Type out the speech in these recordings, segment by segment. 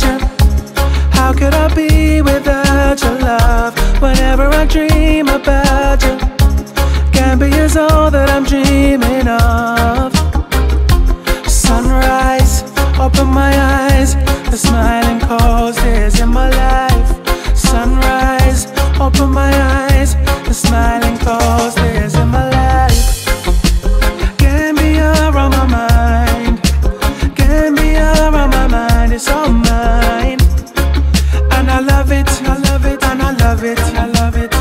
without? How could I be without your love? Whenever I dream about you, Can be is all that I'm dreaming of. Sunrise, open my eyes, the smiling coast is in my life. Sunrise, open my eyes, the smiling coast is in my life. Can Gambia on my mind, Can Gambia on my it's all mine. And I love it, I love it, and I love it, I love it.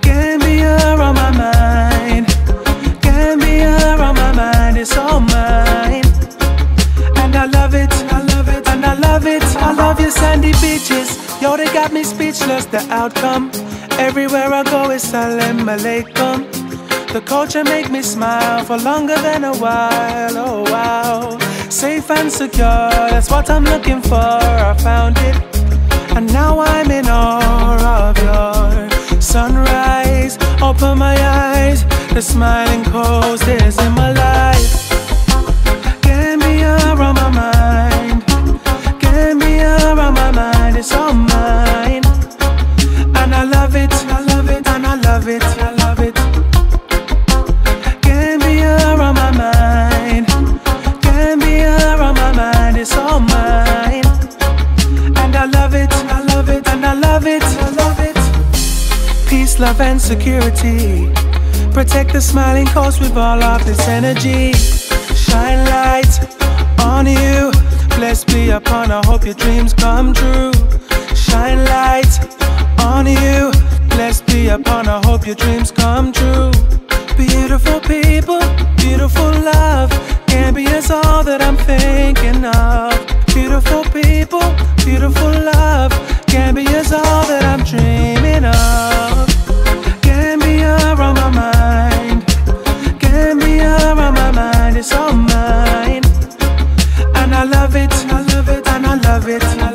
Gambia on my mind, Gambia on my mind, it's all mine. And I love it, I love it, and I love it. I love your sandy beaches, yo, they got me speechless. The outcome, everywhere I go is salam alaikum. The culture make me smile for longer than a while. Oh wow, safe and secure, that's what I'm looking for. I found it, and now I'm in awe of your sunrise. Open my eyes, the smiling coast is in my life. Gambia on my mind, Gambia on my mind, it's all mine. Love it, I love it. Peace, love, and security. Protect the smiling coast with all of this energy. Shine light on you. Blessed be upon. I hope your dreams come true. Shine light on you. Blessed be upon. I hope your dreams come true. Beautiful people, beautiful life. have it.